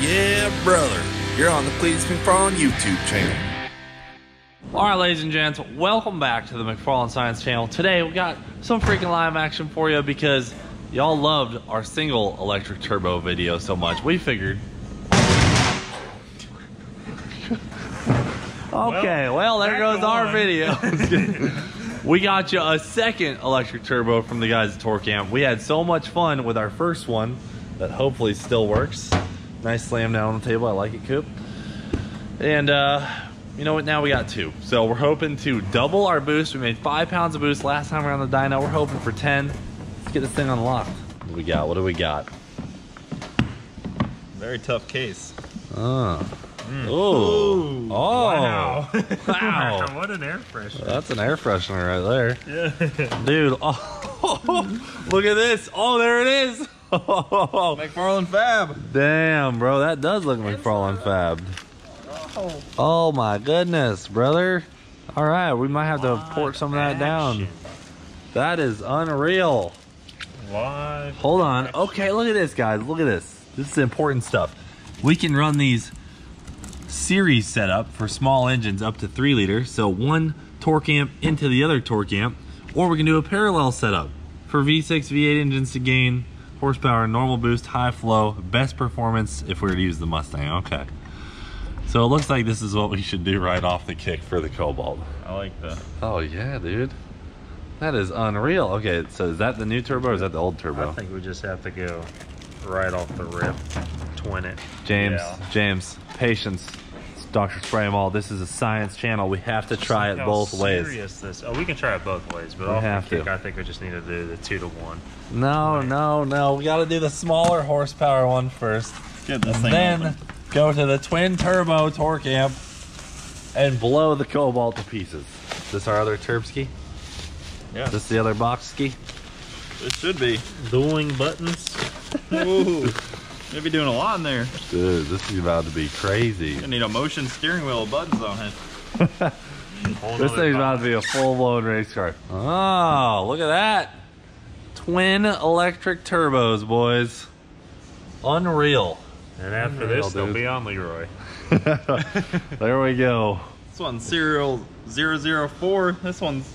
yeah, brother. You're on the Cleetus McFarland YouTube channel. All right, ladies and gents, welcome back to the McFarlane Science Channel. Today we got some freaking live action for you because y'all loved our single electric turbo video so much. We figured. okay, well, there goes our video. we got you a second electric turbo from the guys at Torque Amp. We had so much fun with our first one that hopefully still works. Nice slam down on the table. I like it, Coop. And uh, you know what? Now we got two. So we're hoping to double our boost. We made five pounds of boost last time around the dyno. We're hoping for 10. Let's get this thing unlocked. What do we got? What do we got? Very tough case. Oh. Ooh. Oh. Wow. Wow. what an air freshener. That's an air freshener right there. Yeah. Dude. Oh. Look at this. Oh, there it is. Oh. McFarland Fab. Damn, bro. That does look McFarland Fab. Oh. oh my goodness, brother. All right, we might have to port some of that down. That is unreal. Live. Hold on. Okay, look at this, guys. Look at this. This is important stuff. We can run these series setup for small engines up to three liters. So one torque amp into the other torque amp, or we can do a parallel setup for V6, V8 engines to gain horsepower, normal boost, high flow, best performance if we were to use the Mustang. Okay. So it looks like this is what we should do right off the kick for the Cobalt. I like that. Oh yeah, dude. That is unreal. Okay, so is that the new turbo or is that the old turbo? I think we just have to go right off the rip. Twin it. James, Yeah. James, patience. It's Dr. Spray 'em all. This is a science channel. We have to try it both ways. serious This. Oh, we can try it both ways, but We off have the kick, to. I think we just need to do the two to one. No, no, no. We got to do the smaller horsepower one first. Get this And then go to the twin turbo torque amp and blow the Cobalt to pieces. Is this our other Turbski? Yeah, Is this the other box ski? it should be. Dueling buttons. Ooh. You'll be doing a lot in there. Dude, this is about to be crazy. I need a motion steering wheel with buttons on it. This thing's about to be a full-blown race car. Oh, look at that. Twin electric turbos, boys. Unreal. And after Unreal, this, they'll dude. be on Leroy. There we go. This one's serial 004. This one's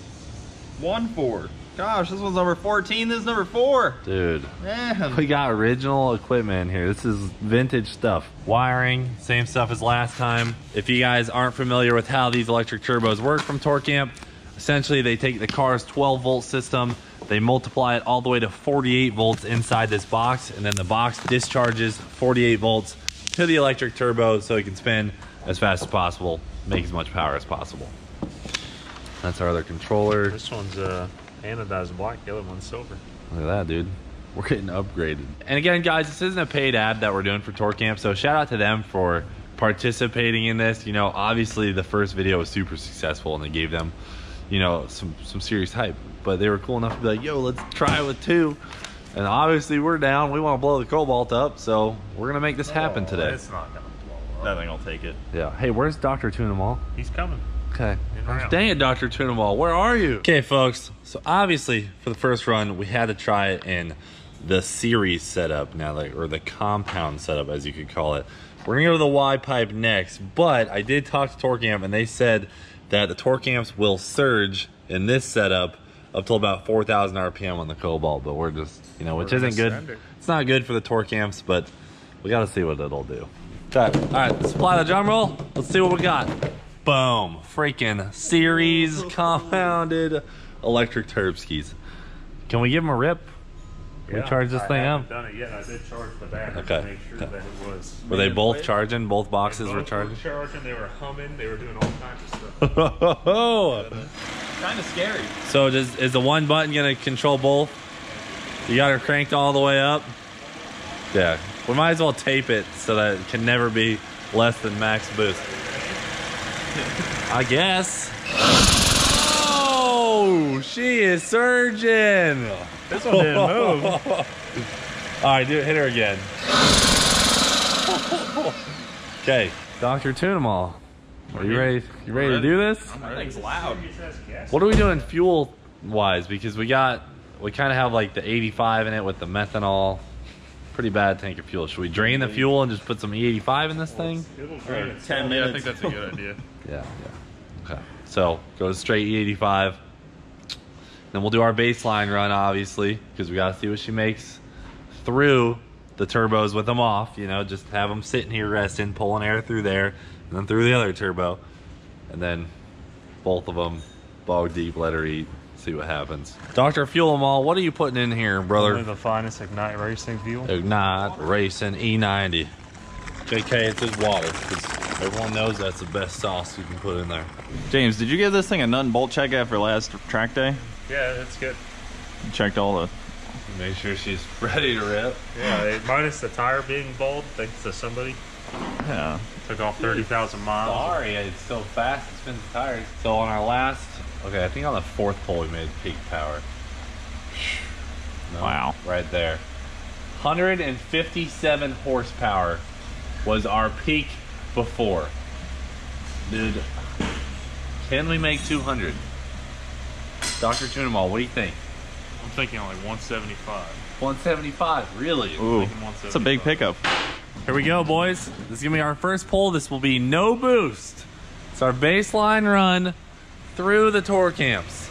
1-4. Gosh, this one's number 14. This is number 4. Dude, Man. we got original equipment in here. This is vintage stuff. Wiring, same stuff as last time. If you guys aren't familiar with how these electric turbos work from Torque Amp, essentially they take the car's 12 volt system, they multiply it all the way to 48 volts inside this box, and then the box discharges 48 volts to the electric turbo so it can spin as fast as possible, make as much power as possible. That's our other controller. This one's uh, anodized black, the other one's silver. Look at that, dude. We're getting upgraded. And again, guys, this isn't a paid ad that we're doing for Torque Amp, so shout out to them for participating in this. You know, obviously the first video was super successful and they gave them, you know, some some serious hype. But they were cool enough to be like, yo, let's try it with two. And obviously we're down. We want to blow the Cobalt up, so we're gonna make this happen Oh, today. It's not gonna blow That up. thing will take it. Yeah. Hey, where's Dr. Tunamal? He's coming. Okay. Dang it, Dr. Tunamal, where are you? Okay, folks. So obviously, for the first run, we had to try it in the series setup now, like, or the compound setup, as you could call it. We're gonna go to the Y pipe next, but I did talk to Torque Amp, and they said that the Torque Amps will surge in this setup up till about 4,000 RPM on the Cobalt, but we're just, you know, which We're isn't good. send. It's not good for the Torque Amps, but we gotta see what it'll do. Okay, all right, supply the drum roll. Let's see what we got. Boom. Freaking series compounded electric Turbskis. Can we give them a rip? Can we charge this I thing haven't up? done it yet. I did charge the battery Okay. to make sure Okay. that it was. Were they both charging? Both boxes Both were charging? charging. They were humming. They were doing all kinds of stuff. Kind of scary. so does, is the one button gonna control both? You got her cranked all the way up? Yeah. We might as well tape it so that it can never be less than max boost. I guess. Oh, she is surging. this one didn't move. All right, do it. Hit her again. Okay, Doctor Tunamal, are you ready? You ready to do this? That thing's loud. What are we doing fuel wise? Because we got we kind of have like the 85 in it with the methanol. Pretty bad tank of fuel. Should we drain the fuel and just put some E85 in this thing? It'll drain Or itself. 10 Yeah, I think that's a good idea. Yeah, yeah. Okay. So go straight E85. Then we'll do our baseline run, obviously, because we got to see what she makes through the turbos with them off. You know, just have them sitting here resting, pulling air through there, and then through the other turbo. And then both of them bog deep, let her eat, see what happens. Dr. Fuel Fuel 'em all, what are you putting in here, Only brother? the finest Ignite Racing fuel. Ignite Racing E90. JK, it's his water, because everyone knows that's the best sauce you can put in there. James, did you give this thing a nut and bolt check after last track day? Yeah, that's good. You checked all the. Make sure she's ready to rip. Yeah, they, minus the tire being bald, thanks to somebody. Yeah. Took off 30,000 miles. Sorry, it's so fast. It spins the tires. So on our last, okay, I think on the fourth pole we made peak power. No, Wow. Right there. 157 horsepower was our peak before. Dude, can we make 200? Dr. Tunamal, what do you think? I'm thinking like 175. 175, really? Ooh. Thinking It's a big pickup. Here we go, boys. This is gonna be our first pull. This will be no boost. It's our baseline run through the torque amps.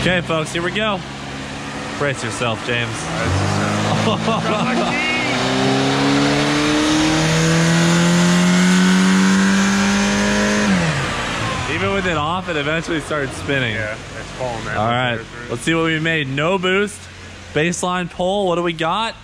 Okay, folks, here we go. Brace yourself, James. Even with it off, it eventually started spinning. Yeah, it's falling out. All right, let's see what we made. No boost, baseline pull. What do we got?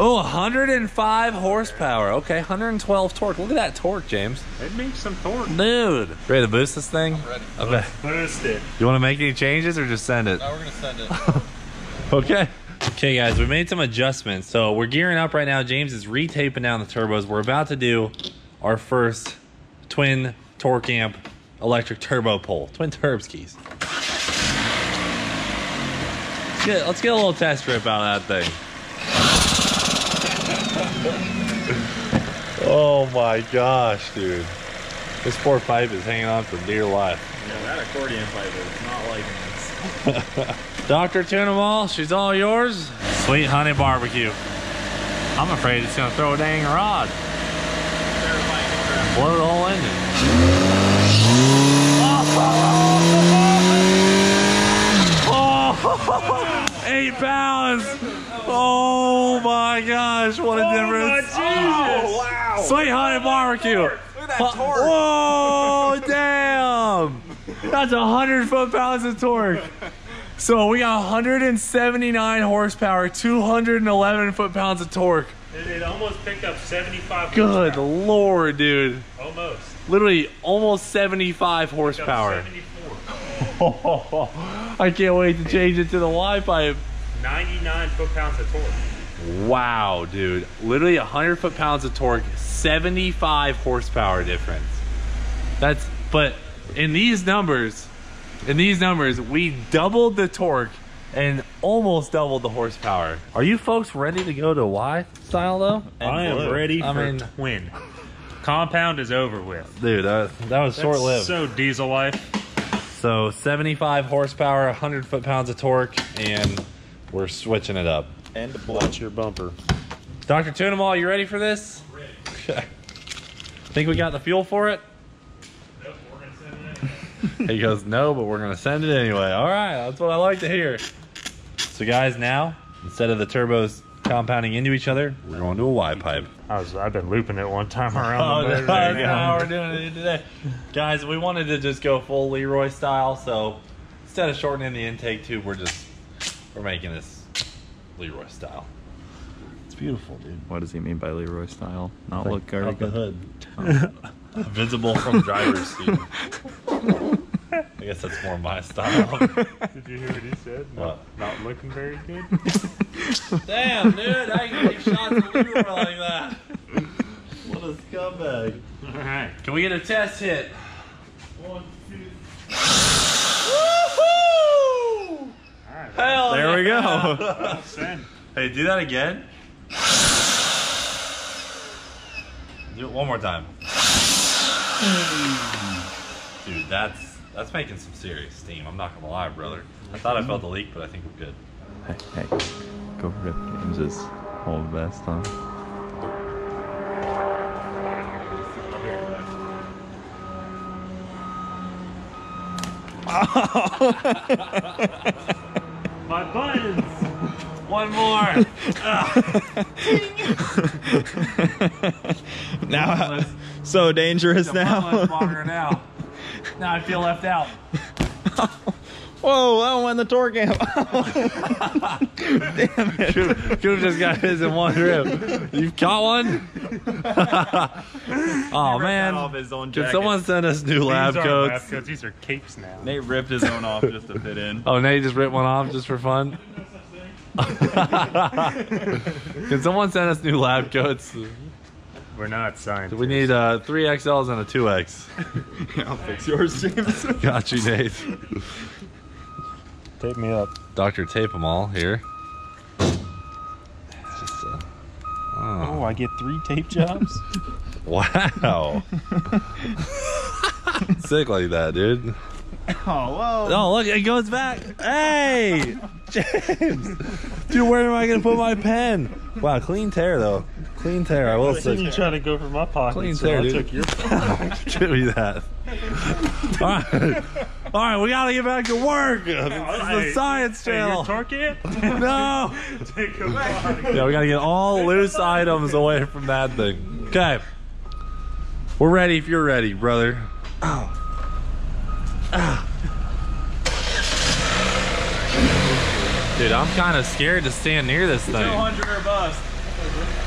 Oh, 105 horsepower. Okay, 112 torque. Look at that torque, James. It makes some torque. Dude. Ready to boost this thing? Ready. Okay. Boost it. You want to make any changes or just send it? we're gonna send it. Okay. Okay, guys, we made some adjustments. So we're gearing up right now. James is retaping down the turbos. We're about to do our first twin torque amp electric turbo pull. Twin turbskis. Let's get, let's get a little test rip out of that thing. Oh my gosh, dude. This poor pipe is hanging on for dear life. Yeah, that accordion pipe is not liking this. Dr. Tunamal, she's all yours. Sweet honey barbecue. I'm afraid it's gonna throw a dang rod. Blow the whole engine. Oh, eight pounds. Oh my gosh, what a oh difference. Oh, wow. Sweet honey barbecue. Look at that torque. Whoa, damn. That's 100 foot pounds of torque. So we got 179 horsepower, 211 foot pounds of torque. It, it almost picked up 75 Good horsepower. lord, dude. Almost. Literally almost 75 horsepower. 74. I can't wait to change it to the Y pipe. 99 foot pounds of torque. Wow, dude. Literally 100 foot pounds of torque, 75 horsepower difference. That's, but in these numbers, in these numbers, we doubled the torque and almost doubled the horsepower. Are you folks ready to go to Y style though? I am blue. ready I for mean- twin. Compound is over with. Dude, that, that was short lived. So diesel life. So 75 horsepower, 100 foot pounds of torque, and we're switching it up. And a Watch your bumper. Dr. Tunamal, you ready for this? Okay. Think we got the fuel for it? he goes, no, but we're gonna send it anyway. All right, that's what I like to hear. So guys, now instead of the turbos compounding into each other, we're going to a Y pipe. I was, I've been looping it one time oh, around Oh, the that's motor. There you go. how we're doing it today. Guys, we wanted to just go full Leroy style, so instead of shortening the intake tube, we're just we're making this Leroy style. It's beautiful, dude. What does he mean by Leroy style? Not Like, look very out the good. hood. Oh. Visible from driver's seat. I guess that's more my style. Did you hear what he said? What? Not, not looking very good. Damn, dude, how you gonna take shots of Leroy like that? What a scumbag. All right. Can we get a test hit? One, two. All right. Hell There we go. Send. Hey, do that again. Do it one more time. Dude, that's that's making some serious steam. I'm not gonna lie, brother. I thought I felt the leak, but I think we're good. hey, hey. Go rip James's whole vest, huh? My buttons! One more. Now, so dangerous now. longer now. Now I feel left out. Whoa, I don't win the torque amp. Damn it. Coop just got his in one rip. You've caught one? oh man. off Can someone send us new lab These aren't lab coats? coats, These are capes now. Nate ripped his own off just to fit in. Oh, Nate just ripped one off just for fun. Can someone send us new lab coats? We're not scientists. We need uh, three XLs and a two X. I'll fix yours, James. Got you, Nate. Tape me up. Doctor, tape them all here. Just, uh, Oh, I get three tape jobs? wow. Sick like that, dude. Oh, whoa. Oh, look, it goes back. Hey, James. Dude, where am I gonna put my pen? Wow, clean tear though. Clean tear. I will seen you say. trying to go for my pocket, Clean so tear, I dude. took your Give me that. All right, all right, we gotta get back to work. This is the Hey, science Hey, channel. torque? No. Take a. Yeah, we gotta get all loose items away from that thing. Okay. We're ready if you're ready, brother. Oh. Dude, I'm kind of scared to stand near this thing. 200 or bust.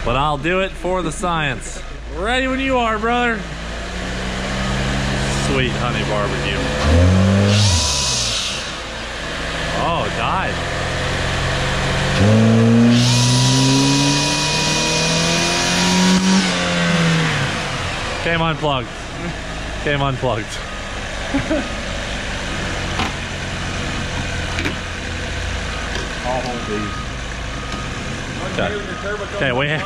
But I'll do it for the science. Ready when you are, brother. Sweet honey barbecue. Oh, died. Came unplugged. Came unplugged. Hold these. Okay, wait.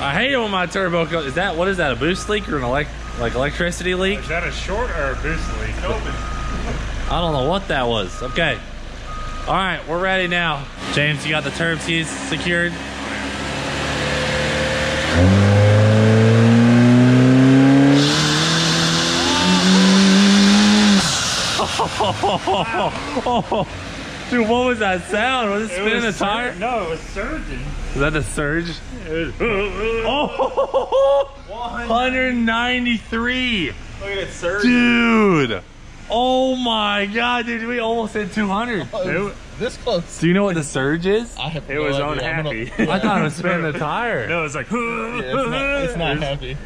I hate it when my turbo goes. Is that what is that? A boost leak or an elect like electricity leak? Is that a short or a boost leak? I don't know what that was. Okay. All right, we're ready now. James, you got the turbskis secured? Dude, what was that sound? Was it It spinning a was tire? no, it was surging. Was that the surge? It was- Oh, 193. Look at it, sir. Dude. Oh my god, dude, we almost hit 200. It, This close. Do you know what the surge is? I have it no was idea. Unhappy. gonna- I thought it was spinning the tire. No, it was like. Yeah, it's not, it's not happy.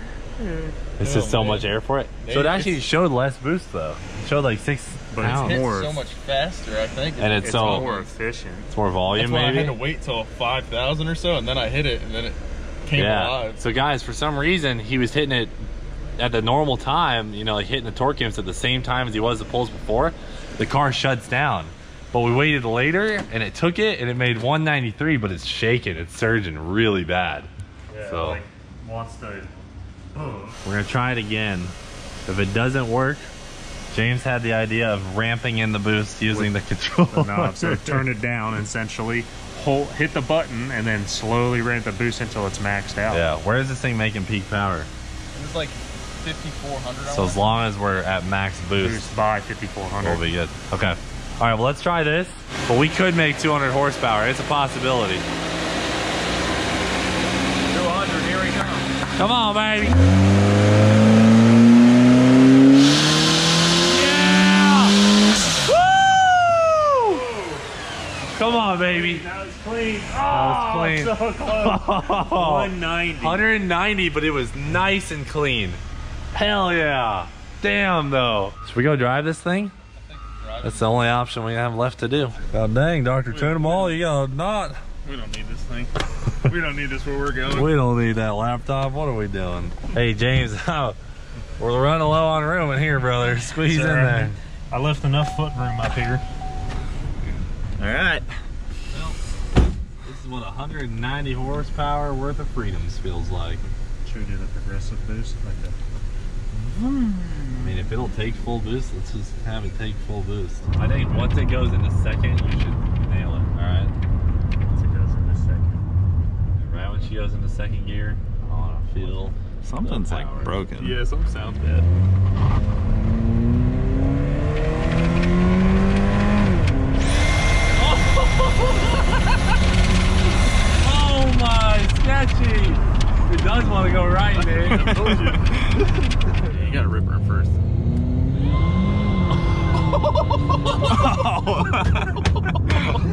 It's just oh, so much air for it. So it actually showed less boost though. It showed like six But it's pounds. It's more- so much faster, I think. and it's, It's so more efficient. it's more volume That's why I had to wait till 5,000 or so, and then I hit it, and then it came yeah. alive. So guys, for some reason he was hitting it at the normal time, you know, like hitting the torque amps at the same time as he was the pulls before. The car shuts down. But we waited later and it took it and it made 193, but it's shaking. It's surging really bad. Yeah, So- like wants to. We're gonna try it again. If it doesn't work, James had the idea of ramping in the boost using the control. No, so turn it down essentially. Hold, hit the button and then slowly ramp the boost until it's maxed out. yeah, where is this thing making peak power? It was like 5,400. So as long as we're at max boost, Boost by 5400. we'll be good. Okay. All right, well, let's try this. But we could make 200 horsepower. It's a possibility. 200, here we come. Come on, baby. Come on, baby. That was clean. That was Oh, clean. so close. 190. 190, but it was nice and clean. Hell yeah. Damn, though. Should we go drive this thing? That's the only option we have left to do. God dang, Dr. Tune 'em all, you gotta not. We don't need this thing. we don't need this where we're going. We don't need that laptop. What are we doing? Hey, James, we're running low on room in here, brother. Squeeze in there. I left enough foot room up here. All right. Well, This is what 190 horsepower worth of freedoms feels like. Should we do the progressive boost like that? I mean, if it'll take full boost, let's just have it take full boost. I think once it goes into second, you should nail it. All right. Once it goes into second. Right when she goes into second gear. Oh, I want to feel. Something's like broken. Yeah, some sounds bad. Oh my, sketchy! It does want to go right, man. I told you. yeah, you gotta rip her first.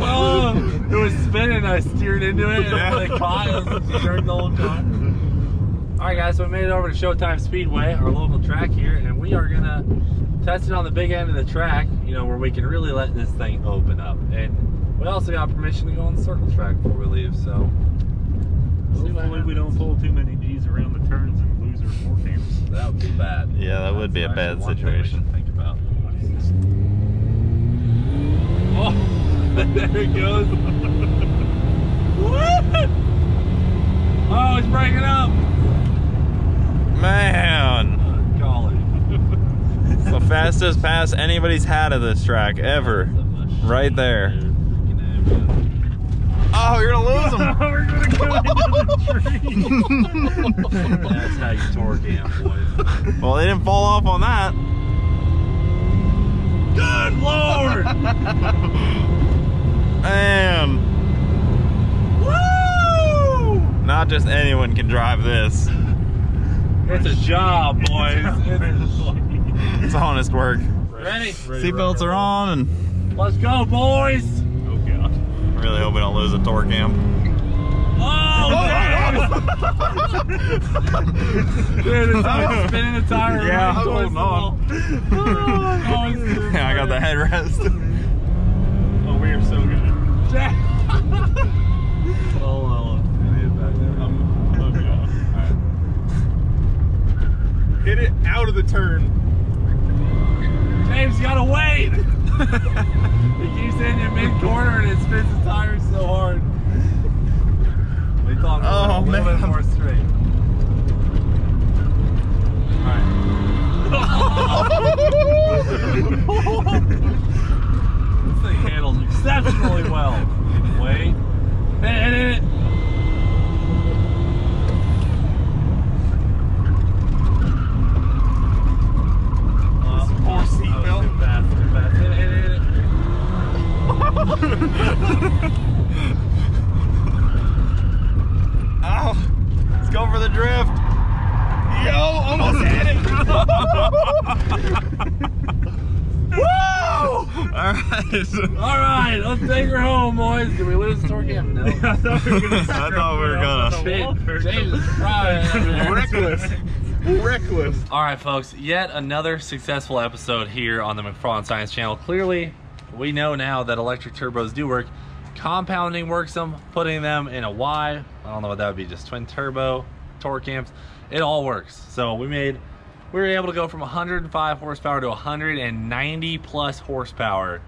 oh, it was spinning. I steered into it, and it caught. It jerked the whole time. All right, guys. So we made it over to Showtime Speedway, our local track here, and we are gonna test it on the big end of the track. You know, where we can really let this thing open up, and we also got permission to go on the circle track before we leave. So. See what Hopefully we don't pull too many G's around the turns and lose our torque amps. That would be bad. Yeah, that would be a bad actually one thing we situation. Think about. Oh, there it goes. What? Oh, it's breaking up. Man, Oh, golly. it's the fastest pass anybody's had of this track ever. Right there. Oh, you're gonna lose them. We're gonna go into the tree. That's how you torque amp, boys. well, they didn't fall off on that. Good lord! Man, Woo! not just anyone can drive this. It's a job, boys. It's honest work. Ready? Seatbelts are on, and Let's go, boys! God. I really hope we don't lose a torque amp. Oh, man! Dude, it's like spinning the tire. Yeah, right I'm holding on. Oh, Yeah, I got the headrest. Oh, we are so good. Jack. oh, well, it is back there. I'm moving on. Hit it out of the turn. James, you gotta wait. he keeps hitting it mid corner and it spins the tires so hard. We thought we Oh, were a little man. bit more straight. This thing handles exceptionally well. Wait. Hit it, hit it. Uh, Poor seatbelt. oh, too fast, too fast. Hit it, hit it, hit it. Oh, let's go for the drift. Yo, almost had it. All right. All right, let's take her home, boys. Did we lose the torque amp? No. I thought we were gonna. I thought we were gonna. James, James is crying. Reckless. Reckless. All right, folks. Yet another successful episode here on the McFarland Science Channel. Clearly, we know now that electric turbos do work. Compounding works them. Putting them in a Y. I don't know what that would be. Just twin turbo, torque amps. It all works. So we made. We were able to go from 105 horsepower to 190 plus horsepower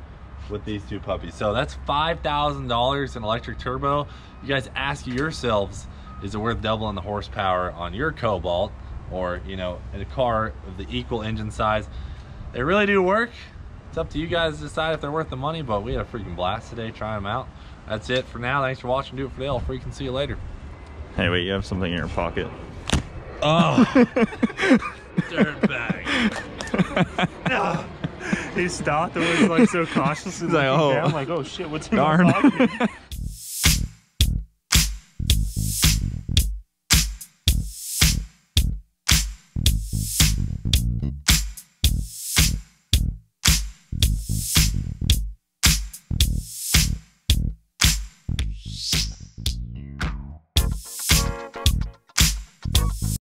with these two puppies. So that's $5,000 in electric turbo. You guys ask yourselves, is it worth doubling the horsepower on your Cobalt or, you know, in a car of the equal engine size? They really do work. It's up to you guys to decide if they're worth the money, but we had a freaking blast today trying them out. That's it for now. Thanks for watching. Do it for Dale. Freaking see you later. Hey, wait, you have something in your pocket. Oh, dirtbag. He stopped and was like so cautious and He's like, looking "Oh, down, like, oh shit, what's in darn." my pocket?